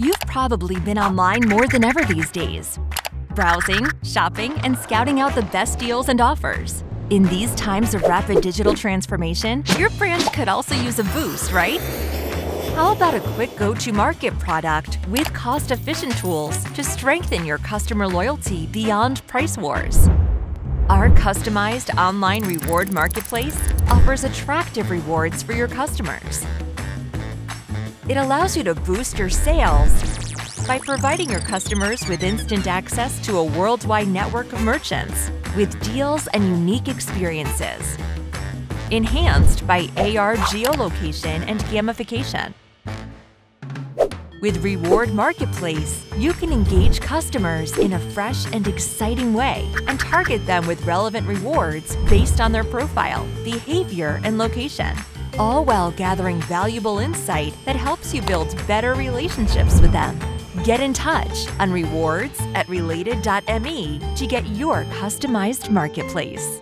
You've probably been online more than ever these days, browsing, shopping, and scouting out the best deals and offers. In these times of rapid digital transformation, your brand could also use a boost, right? How about a quick go-to-market product with cost-efficient tools to strengthen your customer loyalty beyond price wars? Our customized online reward marketplace offers attractive rewards for your customers. It allows you to boost your sales by providing your customers with instant access to a worldwide network of merchants with deals and unique experiences. Enhanced by AR geolocation and gamification. With Reward Marketplace, you can engage customers in a fresh and exciting way and target them with relevant rewards based on their profile, behavior, and location, all while gathering valuable insight that helps you build better relationships with them. Get in touch on rewards at related.me to get your customized marketplace.